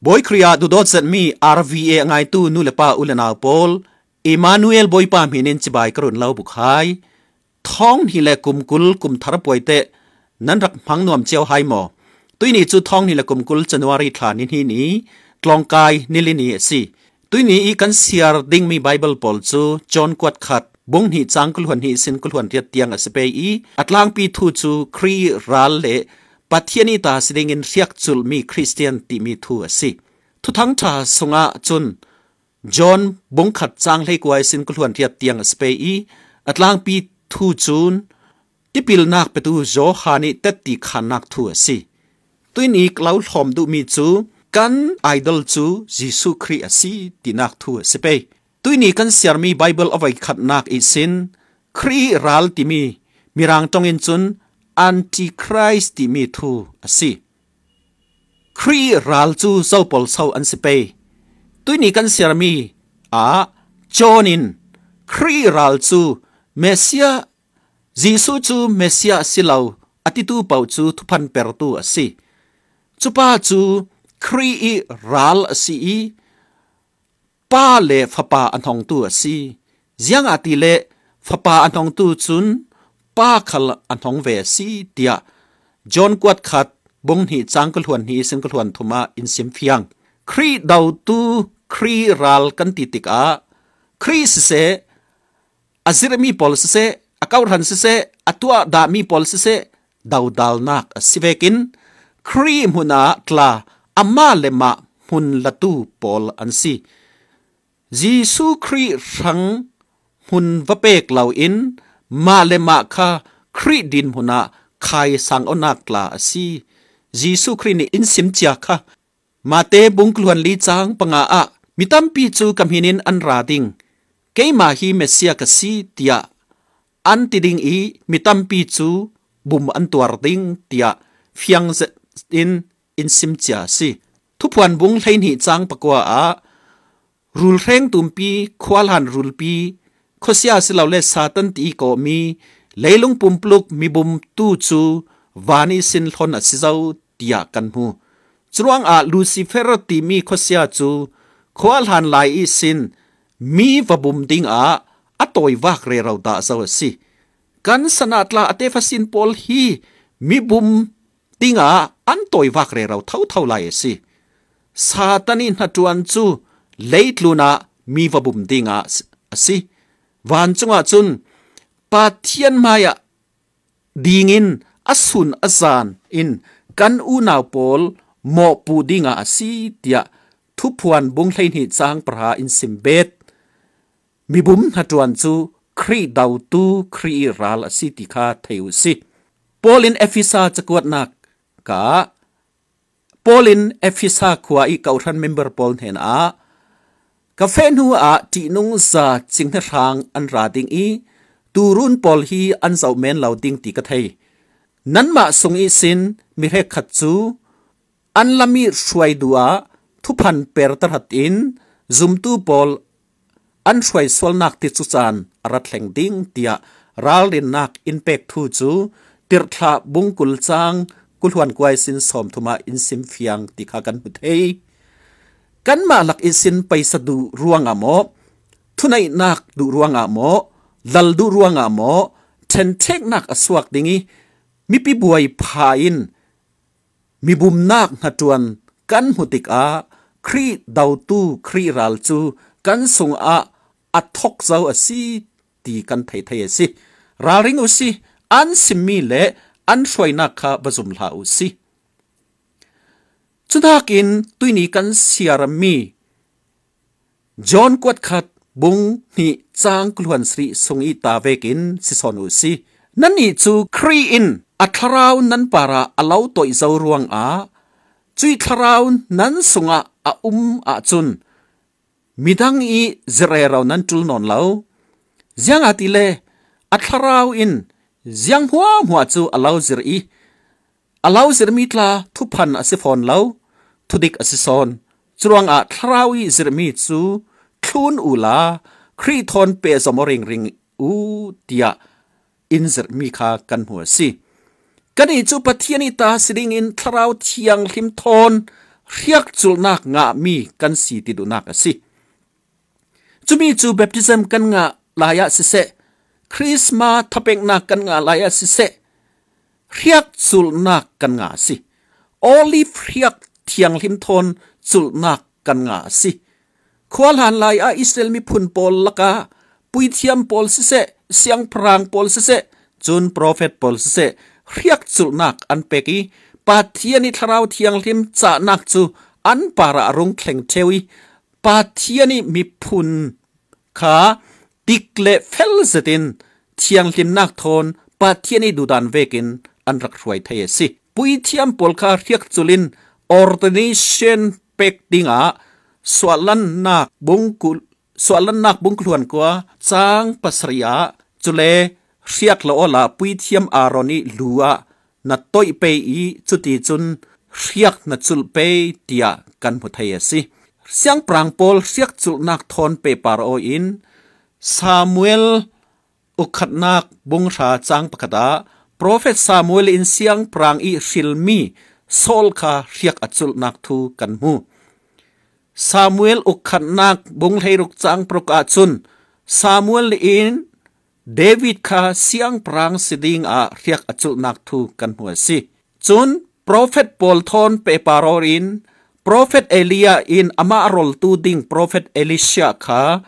boy kriya du dot set mi rva ngai tu nu le pa ulana pol emmanuel boy pa minin chibai karun lau bukhai thong hi le kum kul kum thar poite nan rak phang nuam cheu hai mo tuini chu thong ni le kum kul january thla ni hi ni tlongkai nilini si tuini i kan siar ding mi bible pol chu john kwat khat bung hi chang kul huan hi sin kul huan riat tiang aspe i atlang pi thu chu kri ral le ปัทเทยนิตาสิงเงินเรียกจุลมีคริสเตียนติมีทัวสิทุทั้งชาสงะจุนจอนบงขัดจางเลยกวยสินกลวนเทียบเตียงสเปอีอัตลางปีทูจุนที่ปิลนักไปตูโจฮานิเตติขานักทัวสิตัวนี้กล่าวหอมดูมีจูกันไอดอลจูยิสุคริสสีตินักทัวสเปตัวนี้กันเสียมีไบเบิลเอาไว้ขัดนักอีสินครีรัลติมีมีรางตองงินจุน antichrist ti mi thu asi. Khri ral chu zo pol so an se pe tuini kan siar mi. A. Chonin khri ral chu mesia jisu chu mesia silau. Atitu pau chu thupan per tu. Asi. Chupa chu khri i ral asi i. Pa le phapa anthong tu. Asi. Ziang ati le phapa anthong tu chun. ป้าคันอันองเวสีเดียจนกวดขัดบงหีจางกระหวนหีซึ่งกระหวนทุมาอินเสียมเฟียงครีดาตูครีรัลกันติติกอาครีสเสอาซิรมีปอลสเสอาเกาหันสเสอตัวดามีปอลสเสดาวดาลนักสิเวกินครีมุนาตลาอามาเลมาหุนละตูปอลอันซีจีซูครีรังหุนวะเปกเหล่าอิน มาเลมาคาครีดินหุนาคายสังอนักลาซีจีสุครินอินสิมจียคามาเตบุงกลวนลีจางปังอาอะมิตัมปีจูกัมหินินอันราดิงเกมาฮีเมเซียกซีติยาอันติดิงอีมิตัมปีจูบุมอันตัวดิงติยาฟียงเซอินอินสิมจียซีทุพวันบุงเทนหิจางปะกัวอารูลเร่งตุมปีควาลหันรูลปี ข้อเสียสิเราเลสาตันตีก็มีเลยลงปุ่มปลุกมีบุมตู้จูวานิสินทนอสิเจ้าตียกันหูจรวงอาลูซิเฟรตีมีข้อเสียจูขวาลานลายอีสินมีวบุมดิงอาอตอยวากเรเราตาเจ้าสิกันสนาตลาอเตฟสินปอลฮีมีบุมติงอาอันตอยวากเรเราเท่าเท่าไรสิซาตานินหัดจวนจูเลยลูนามีวบุมดิงอาสิ van chunga chun pathian maya dingin asun azan in kan u naw pol mo pu dinga asi tia thu phuan bung hlein hi chang pra in simbet mi bum na tuan chu khri dau tu khri ral asi ti kha theu si polin efisa chakwat nak ka polin efisa khwa i kauran member pol hen a กาแฟนัวอาจีนุงซาจิงนรางอันราดิงอีตูรุนปอลฮีอันเจ้าเมนเหล่าดิงติกะไทยนั้นมาสงอีสินมิเรขัดจูอันละมีช่วยดัวทุพันเปิดตรัดอิน ซุมตูปอลอันช่วยสวลนักติดสุจานรัดแหลงดิ้งเตียรัลเรนนักอินเปกทูจูติรทาบุงกุลจางกุลหันกวยสินสมทุมาอินซิมเฟียงติขากันบุเท กันมาลักอิสินไปสะดุรวงอโมทุนัยนักดุรวงอโมลัลดุรวงอโมเทนเทกนักอสวกดิงีมีปีบวยพายินมีบุมนักหัจวนกันหุติกอาครีดาวตู้ครีรัลจูกันสงอาอัทกเจ้าอสีตีกันไทยไทยสิราริงอุสิอันสิมีเลอันช่วยนักขาบจุมลาอุสิ chudakin tuini kan siar mi john kwat khat bung ni chang kluan sri sungi ta vekin si sonu si nani chu khri in a tharau nan para alau toi zo ruang a chui tharau nan sunga a um a chun midang i zere rau nan tul non lau ziang atile a tharau in ziang hua hua chu alau zir i อเลาสิรมีตลาทุพันอสิฟอนเลาทุดิกอสิซอนจรวงอาทราวีสิรมีจูคลุนอุลาครีทอนเปสมอริงริงอูเดีาอินสิรมีคากันหัวสิกันอีจูปะเทียนิตาสิริงอินทราวเทียงลิมทอนเรียกจุลนักงะมีกันสีติดุนักสิจูมีจูเบปติซมกันงะลายะสิเซคริสมาทับเป็งนักกันงะลายะสิเซ เรียกจุลนักกันงาสิโอลิฟเรียกเทียงลิมทนจุลนักกันงาสิควาลหันลายะอิสราเอลมีพุนปอลละกาปุยเทียมปอลสิเซเสียงพรางปอลสิเซจนโปรเฟตปอลสิเซเรียกจุลนักอันเปกีปาเทียนิทราวเทียงลิมจะนักจูอันปาระรุงเคลงเทวีปาเทียนิมีพุนขาติกเลเฟลสตินเทียงลิมนักทนปาเทียนิดูดันเวกิน อันรักรวยเทยสิปุยเทียมปวลคาเรียกจุลิน ordination เป็กดิงอาสวลันนักบุงกุสวลันนักบุงกลวนกว่าจางปัสริยาจุเลเรียกละอลาปุยเทียมอารอนิลัวนัดต่อยไปอีจุติจุนเรียกนัดจุลไปเดียกันหมดธทยสิเสียงปรางโอลเรียกจุลนักทอนเปปารโออินซามูเอลอุคัดนักบุงราจางปะกตา prophet samuel in siang prang i shilmi sol kha riak achul nak thu kan mu samuel ukhat nak bung hei ruk chang proka chun samuel in David kha siang prang siding a riak achul nak thu kan hua si chun prophet Paul thon pe parorin prophet Elia in ama rol tu ding prophet Elisha kha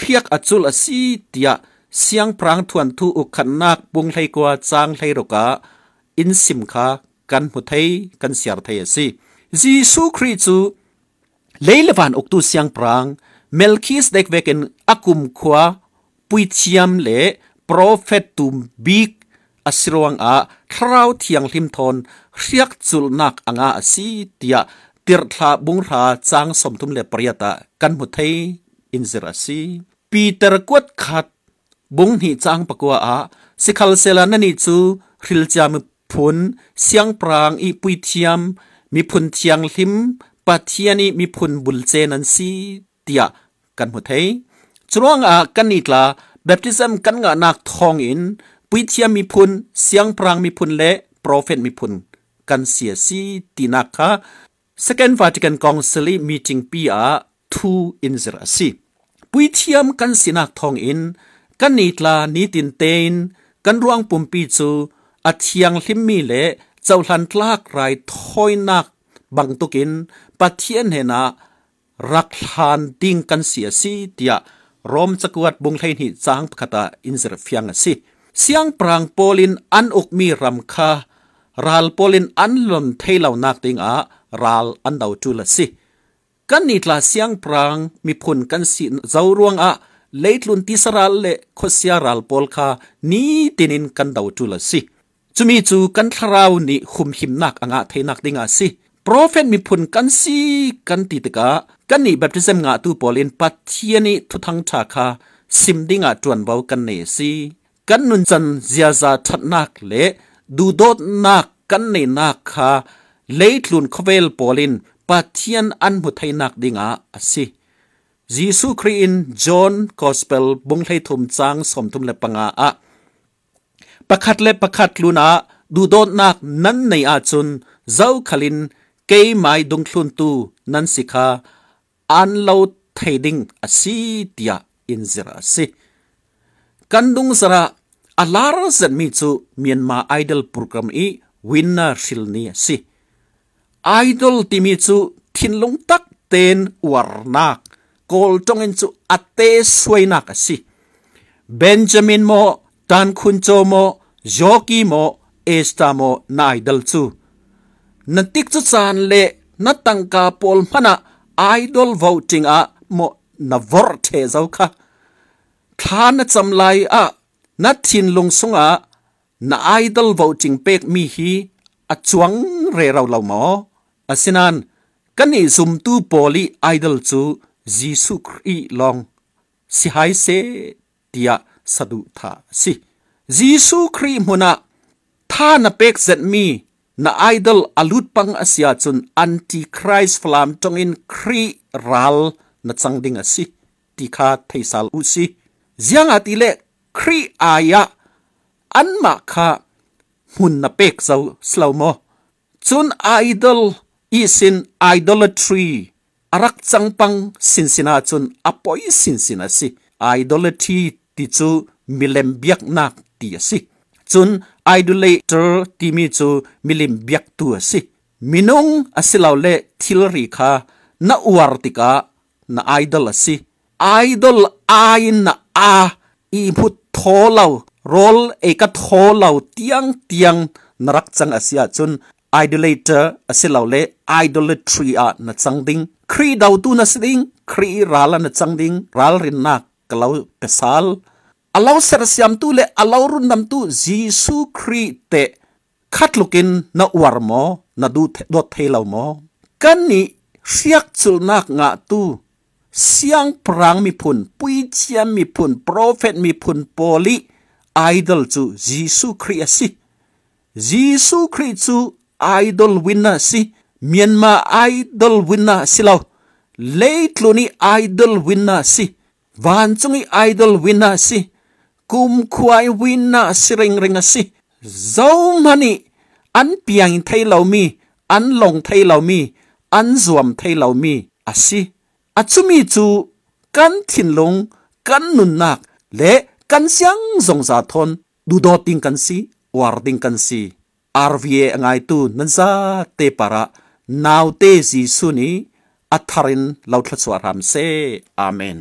riak achul asi tia เสียงพรางทวนทูอุขันนักปุงไทกว่าจางไทยรกะอินสิมคากันหุไทยกันเสียรไทยสิยิสุคริจูเลยลวันอุกตูเสียงพรางเมลคิสเด็กเวกันอากุมควาปุยเชียมเละโปรเฟตตุมบิกอสรวงอาคราวเทียงลิมทนเรียกจุลนักอังอาสีเตียติรทาบุงราจางสมทุมเลปริยตะกันหุไทยอินเซราซีปีเตอร์กวดขัด บุ้งหีจางปะกัวอาสิคัลเซลานันนี่จูฮิลจามพุนเสียงปรางอีปุยเทียมมีพุนเทียงลิมปะเทียนีมีพุนบุลเจนันซีเตียกันหมดเฮจรวงอากันนี่ละแบปติซัมกันงานักทองอินปุยเทียมมีพุนเสียงปรางมีพุนเละโปรเฟตมีพุนกันเสียซีตินักค่ะ Second ดิคันกงเซลีมีจิงพิอาทูอิน in 0 si. Pui thiam kan sinak thong in กันนีตลานี้ตินเตนกันร่วงปุ่มปีจูอาเยังลิมมีเละเจ้าทันลากไรายถอยนัก บังตุกินปะเทียนเฮนารักทานดิ่งกันเสียสีเดียรอมสกวดบุงไทยหิจางพคตาอินเสรฟียงสิเสียงปรางโพลินอันอกมีรำคารัลโพลินอันลมเทเหล่านักติงอารัลอันดาวจุลสิกันนี่ตลาเสียงปรางมีผลกันสิเจ้าร่วงอะ leitlun tisaral le khosia ral pol kha ni tinin kan dau tu la si chumi chu kan tharau ni khum him nak anga theinak dinga si prophet mi phun kan si kan ti tika kan ni baptism nga tu polin pathiani thu thang tha kha sim dinga tuan bau kan ne si kan nun chan zia za that nak le du dot nak kan ne nak kha leitlun khovel polin pathian an mu thai nak dinga asi ยิสุครินจอห์นกอสเปลบงไลทุมจางสมทุมและปังอาะประคัดเลประคัดลุนาดูโดนนักนั้นในอาจุนเจ้าขลินเกยไม้ดงคลุนตูนั้นสิคาอันเราไทดิงอสีเตียอินซราสิกันดุงสระอัลาร์สันมิจูเมียนมาไอดอลโปรแกรมอีวินเนอร์ชิลเนียสิไอดอลที่มิจูทิ้นลงตักเตนอวรนัก kol tong in chu ate ká si, à, benjamin mo tan khun cho mo joki mo esta mo naidal chu. Natik chu chan le natang ka pol mana idol voting a à, mo na vor the zau kha. Than cham lai à, a na thin lung sunga na idol voting pek mi hi a chuang re rau lau mo asinan kani zum tu poli idol chu. Jisu kri long si hai se tia sadu tha si jisu kri muna tha na pek zet mi na idol alut pang asia chun anti christ flam tongin kri ral na changding asi tikha theisal u si ziang atile kri aya anma kha hun na pek zo slow mo chun idol isin idolatry arak changpang sinsina chun apoi sinsina si idolatry ti chu milem biak nak ti si chun idolater ti mi chu milim biak tu si minung asilaw le thilri kha na uar tika na idol si idol ain na a i phut tholau rol e ka tholau tiang tiang narak chang asia chun idolater asilaw le idolatry a na changding khri dau tu na sing khri rala na changding ral rin na kalau pesal alau ser siam tu le alau run nam tu jisu khri te khat lukin na war mo na du do theilau mo kan ni riak chul nak nga tu siang prang mi phun pui chiam mi phun prophet mi phun poli idol chu jisu khri asi jisu khri chu idol winner si. Myanmar idol winner si silau leitluni idol winner si. Van chungi idol winner si. Kum khuai winner si ring ring si. Zo mani an piang thai lau mi, an long thai lau mi, an zuam thai lau mi asi achumi chu kan thin long, kan nun nak, le kan siang zong za thon. Du do ting kan si, war ding kan si. RVA ang ay tu nansa te para nao te si suni at harin lautlat suaram se. Amen.